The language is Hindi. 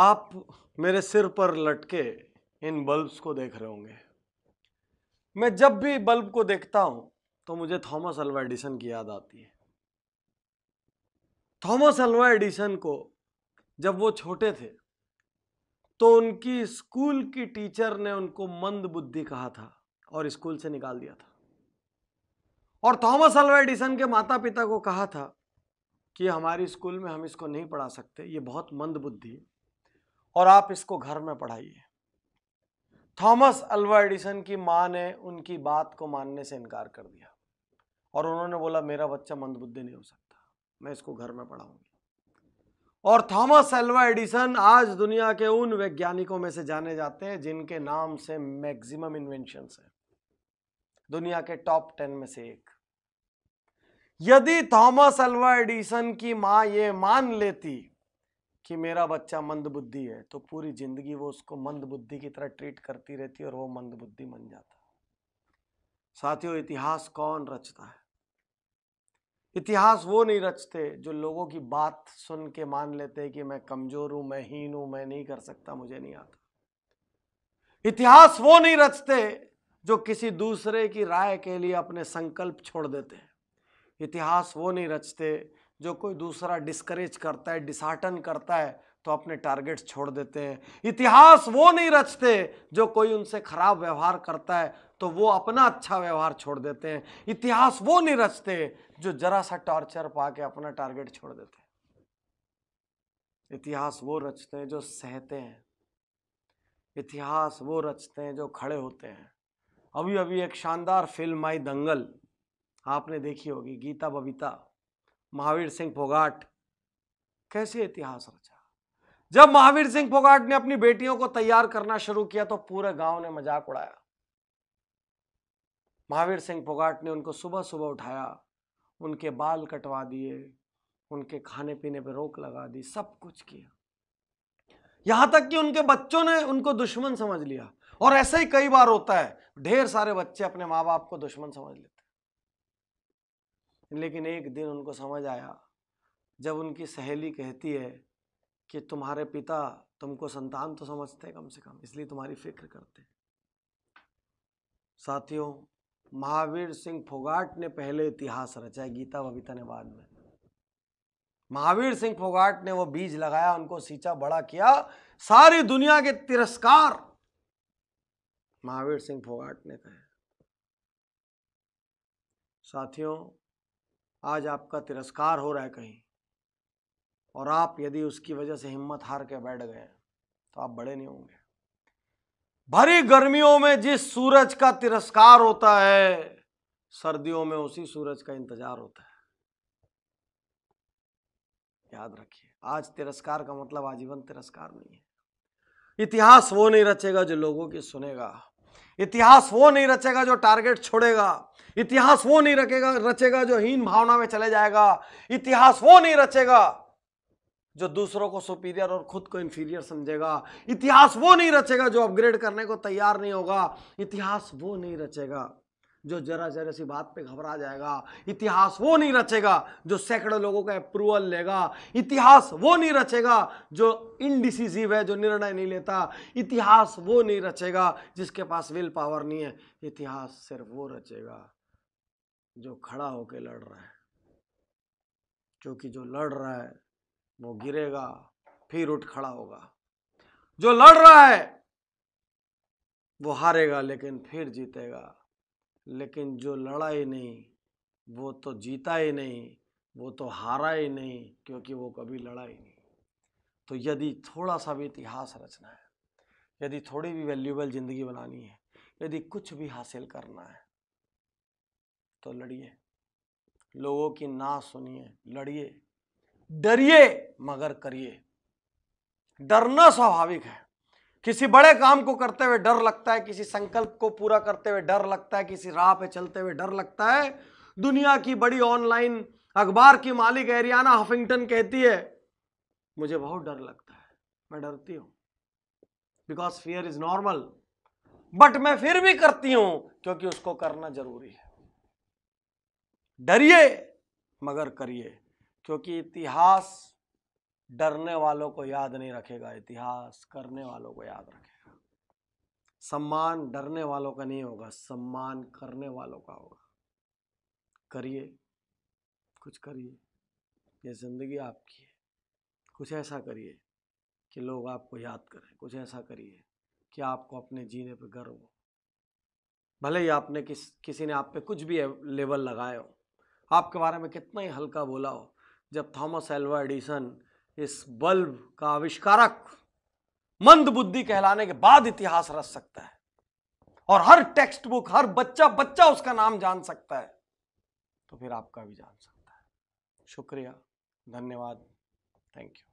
आप मेरे सिर पर लटके इन बल्ब्स को देख रहे होंगे। मैं जब भी बल्ब को देखता हूँ तो मुझे थॉमस अल्वा एडिसन की याद आती है। थॉमस अल्वा एडिसन को जब वो छोटे थे तो उनकी स्कूल की टीचर ने उनको मंद बुद्धि कहा था और स्कूल से निकाल दिया था। और थॉमस अल्वा एडिसन के माता पिता को कहा था कि हमारी स्कूल में हम इसको नहीं पढ़ा सकते, ये बहुत मंद बुद्धि है। और आप इसको घर में पढ़ाइए। थॉमस अल्वा एडिसन की माँ ने उनकी बात को मानने से इनकार कर दिया और उन्होंने बोला, मेरा बच्चा मंदबुद्धि नहीं हो सकता। मैं इसको घर में पढ़ाऊँगी। और थॉमस अल्वा एडिसन आज दुनिया के उन वैज्ञानिकों में से जाने जाते हैं जिनके नाम से मैक्सिमम इन्वेंशन है। दुनिया के टॉप टेन में से एक। यदि थॉमस अल्वा एडिसन की माँ ये मान लेती कि मेरा बच्चा मंद बुद्धि है तो पूरी ज़िंदगी वो उसको मंद बुद्धि की तरह ट्रीट करती रहती है और वो मंद बुद्धि बन जाता साथियों, इतिहास कौन रचता है? इतिहास वो नहीं रचते जो लोगों की बात सुन के मान लेते कि मैं कमज़ोर हूँ, मैं हीन हूँ, मैं नहीं कर सकता, मुझे नहीं आता। इतिहास वो नहीं रचते जो किसी दूसरे की राय के लिए अपने संकल्प छोड़ देते हैं। इतिहास वो नहीं रचते जो कोई दूसरा डिस्करेज करता है डिसार्टन करता है तो अपने टारगेट्स छोड़ देते हैं। इतिहास वो नहीं रचते जो कोई उनसे खराब व्यवहार करता है तो वो अपना अच्छा व्यवहार छोड़ देते हैं। इतिहास वो नहीं रचते जो जरा सा टॉर्चर पाके अपना टारगेट छोड़ देते हैं। इतिहास वो रचते हैं जो सहते हैं। इतिहास वो रचते हैं जो खड़े होते हैं। अभी अभी एक शानदार फ़िल्म आई दंगल। आपने देखी होगी, गीता बबीता। महावीर सिंह फोगाट। कैसे इतिहास रचा? जब महावीर सिंह फोगाट ने अपनी बेटियों को तैयार करना शुरू किया तो पूरे गाँव ने मज़ाक उड़ाया। महावीर सिंह फोगाट ने उनको सुबह सुबह उठाया, उनके बाल कटवा दिए, उनके खाने पीने पर रोक लगा दी, सब कुछ किया। यहाँ तक कि उनके बच्चों ने उनको दुश्मन समझ लिया। और ऐसा ही कई बार होता है, ढेर सारे बच्चे अपने माँ बाप को दुश्मन समझ लेते लेकिन एक दिन उनको समझ आया, जब उनकी सहेली कहती है कि तुम्हारे पिता तुमको संतान तो समझते कम से कम, इसलिए तुम्हारी फ़िक्र करते साथियों, महावीर सिंह फोगाट ने पहले इतिहास रचा है, गीता बबीता ने बाद में। महावीर सिंह फोगाट ने वो बीज लगाया, उनको सींचा, बड़ा किया, सारी दुनिया के तिरस्कार। महावीर सिंह फोगाट ने कहे। साथियों आज आपका तिरस्कार हो रहा है कहीं और आप यदि उसकी वजह से हिम्मत हार के बैठ गए तो आप बड़े नहीं होंगे। भरी गर्मियों में जिस सूरज का तिरस्कार होता है, सर्दियों में उसी सूरज का इंतज़ार होता है। याद रखिए, आज तिरस्कार का मतलब आजीवन तिरस्कार नहीं है। इतिहास वो नहीं रचेगा जो लोगों की सुनेगा। इतिहास वो नहीं रचेगा जो टारगेट छोड़ेगा। इतिहास वो नहीं रखेगा, रचेगा जो हीन भावना में चले जाएगा। इतिहास वो नहीं रचेगा जो दूसरों को सुपीरियर और खुद को इंफीरियर समझेगा। इतिहास वो नहीं रचेगा जो अपग्रेड करने को तैयार नहीं होगा। इतिहास वो नहीं रचेगा जो जरा जरा सी बात पे घबरा जाएगा। इतिहास वो नहीं रचेगा जो सैकड़ों लोगों का अप्रूवल लेगा। इतिहास वो नहीं रचेगा जो इनडिसिजिव है, जो निर्णय नहीं लेता। इतिहास वो नहीं रचेगा जिसके पास विल पावर नहीं है। इतिहास सिर्फ़ वो रचेगा। जो खड़ा होकर लड़ रहा है। क्योंकि जो लड़ रहा है, वो गिरेगा, फिर उठ खड़ा होगा। जो लड़ रहा है, वो हारेगा, लेकिन फिर जीतेगा। लेकिन जो लड़ा ही नहीं, वो तो जीता ही नहीं, वो तो हारा ही नहीं, क्योंकि वो कभी लड़ा ही नहीं। तो यदि थोड़ा सा भी इतिहास रचना है, यदि थोड़ी भी वैल्यूबल ज़िंदगी बनानी है, यदि कुछ भी हासिल करना है तो लड़िए। लोगों की ना सुनिए, लड़िए। डरिए, मगर करिए। डरना स्वाभाविक है। किसी बड़े काम को करते हुए डर लगता है, किसी संकल्प को पूरा करते हुए डर लगता है, किसी राह पे चलते हुए डर लगता है। दुनिया की बड़ी ऑनलाइन अखबार की मालिक एरियाना हफिंगटन कहती है, मुझे बहुत डर लगता है, मैं डरती हूँ। Because fear is normal but मैं फिर भी करती हूँ, क्योंकि उसको करना ज़रूरी है। डरिए, मगर करिए, क्योंकि इतिहास डरने वालों को याद नहीं रखेगा, इतिहास करने वालों को याद रखेगा। सम्मान डरने वालों का नहीं होगा, सम्मान करने वालों का होगा। करिए, कुछ करिए, ये ज़िंदगी आपकी है। कुछ ऐसा करिए कि लोग आपको याद करें, कुछ ऐसा करिए कि आपको अपने जीने पर गर्व हो। भले ही आपने किस, किसी ने आप पे कुछ भी लेवल लगाए हो आपके बारे में कितना ही हल्का बोला हो, जब थॉमस एल्वा एडिसन इस बल्ब का आविष्कारक मंद बुद्धि कहलाने के बाद इतिहास रच सकता है। और हर टेक्स्ट बुक हर बच्चा बच्चा उसका नाम जान सकता है। तो फिर आपका भी जान सकता है। शुक्रिया, धन्यवाद। Thank you.